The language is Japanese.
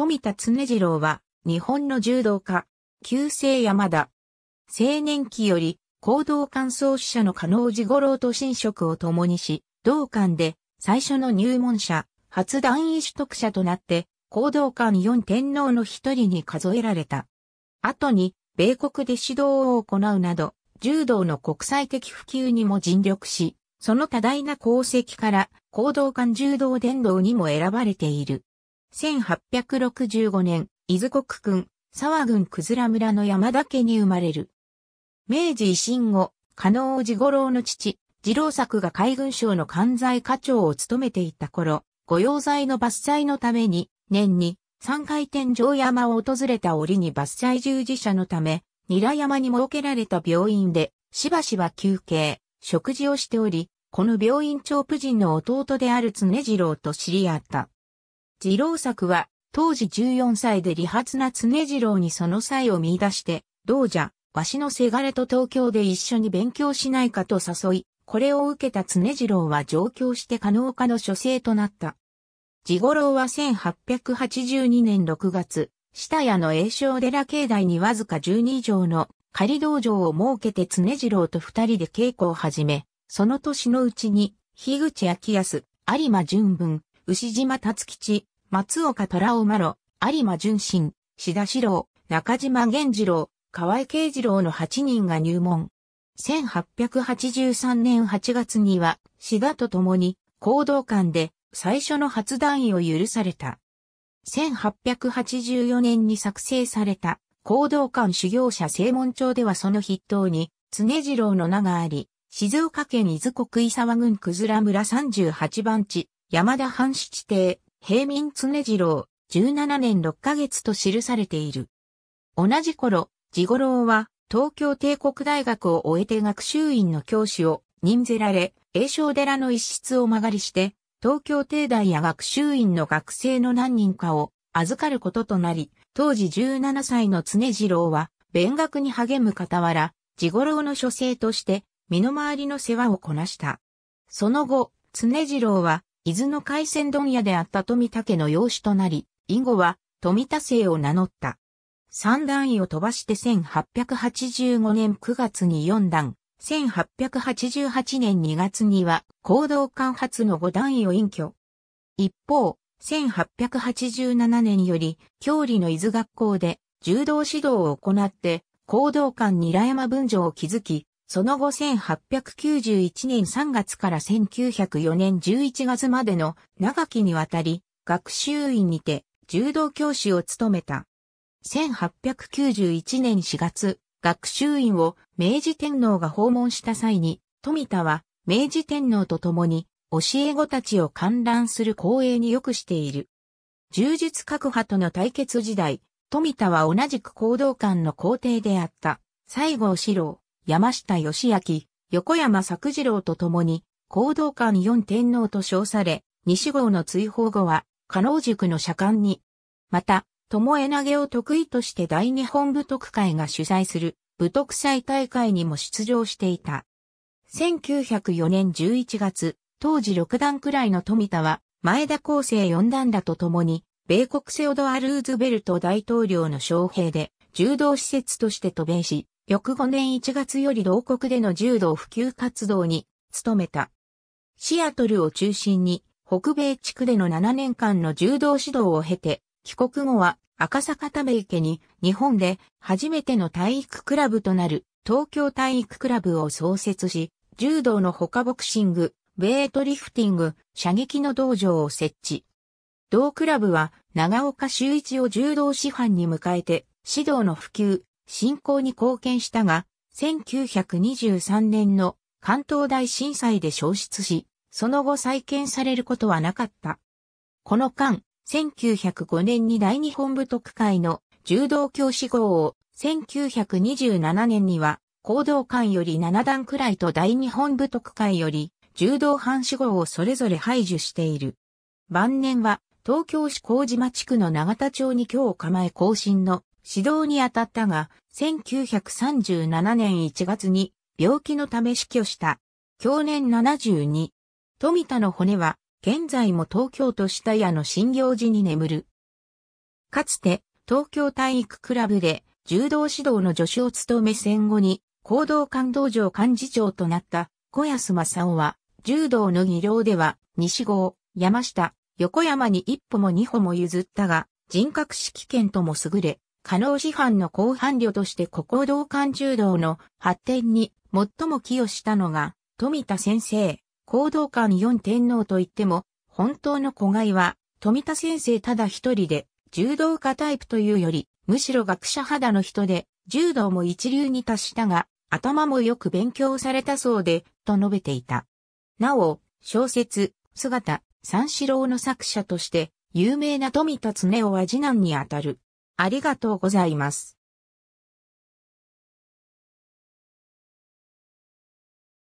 富田常次郎は、日本の柔道家、旧姓山田。青年期より、行動感想者の加納寺五郎と新職を共にし、同館で、最初の入門者、初団位取得者となって、行動館四天皇の一人に数えられた。後に、米国で指導を行うなど、柔道の国際的普及にも尽力し、その多大な功績から、行動館柔道伝道にも選ばれている。1865年、伊豆国君、沢郡くずら村の山田家に生まれる。明治維新後、加納寺五郎の父、次郎作が海軍省の関西課長を務めていた頃、御用材の伐採のために、年に三回転城山を訪れた折に伐採従事者のため、ニラ山に設けられた病院で、しばしば休憩、食事をしており、この病院長夫人の弟である常次郎と知り合った。次郎作は、当時14歳で理髪な常次郎にその際を見出して、どうじゃ、わしのせがれと東京で一緒に勉強しないかと誘い、これを受けた常次郎は上京して可能家の書生となった。次五郎は1882年6月、下屋の栄翔寺境内にわずか12畳の仮道場を設けて常次郎と二人で稽古を始め、その年のうちに、樋口昭康、有馬淳文、牛島達吉、松岡虎尾麻呂、有馬淳信、志田四郎、中島源次郎、河合慶次郎の8人が入門。1883年8月には、志田と共に、行動館で最初の初段位を許された。1884年に作成された行動館修行者正門帳ではその筆頭に常次郎の名があり、静岡県伊豆国伊沢郡くずら村38番地、山田藩主地帝、平民常次郎、17年6ヶ月と記されている。同じ頃、地五郎は東京帝国大学を終えて学習院の教師を任ぜられ、栄翔寺の一室を間借りして、東京帝大や学習院の学生の何人かを預かることとなり、当時17歳の常次郎は、勉学に励む傍ら、地五郎の書生として、身の回りの世話をこなした。その後、常次郎は、伊豆の海鮮問屋であった富田家の養子となり、以後は、富田姓を名乗った。三段位を飛ばして1885年9月に四段、1888年2月には行動間発の5段位を隠居。一方、1887年より、京里の伊豆学校で柔道指導を行って、行動館ニ山分譲を築き、その後1891年3月から1904年11月までの長きにわたり、学習院にて柔道教師を務めた。1891年4月、学習院を明治天皇が訪問した際に、富田は明治天皇と共に教え子たちを観覧する光栄によくしている。柔術各派との対決時代、富田は同じく行動官の皇帝であった、西郷四郎、山下義明、横山作次郎と共に、行動官四天皇と称され、西郷の追放後は、加納塾の社官に、また、巴投げを得意として大日本武徳会が主催する武徳祭大会にも出場していた。1904年11月、当時6段くらいの富田は、前田厚生4段らと共に、米国セオドア・ルーズベルト大統領の招聘で、柔道施設として渡米し、翌5年1月より同国での柔道普及活動に努めた。シアトルを中心に、北米地区での7年間の柔道指導を経て、帰国後は赤坂ため池に日本で初めての体育クラブとなる東京体育クラブを創設し、柔道の他ボクシング、ウェイトリフティング、射撃の道場を設置。同クラブは長岡修一を柔道師範に迎えて指導の普及、振興に貢献したが、1923年の関東大震災で消失し、その後再建されることはなかった。この間、1905年に大日本武徳会の柔道教師号を、1927年には行動館より7段くらいと大日本武徳会より柔道藩士号をそれぞれ排除している。晩年は東京市麹島地区の長田町に今日構え更新の指導に当たったが、1937年1月に病気のため死去した。去年72。富田の骨は現在も東京都下屋の新行寺に眠る。かつて東京体育クラブで柔道指導の助手を務め戦後に行動館道場幹事長となった小安正夫は柔道の技量では西郷、山下、横山に一歩も二歩も譲ったが人格指揮権とも優れ、可能師範の後半慮として古行道館柔道の発展に最も寄与したのが富田先生、行動館四天皇といっても本当の子飼いは富田先生ただ一人で柔道家タイプというよりむしろ学者肌の人で柔道も一流に達したが頭もよく勉強されたそうでと述べていた。なお、小説、姿、三四郎の作者として有名な富田恒夫は次男にあたる。ありがとうございます。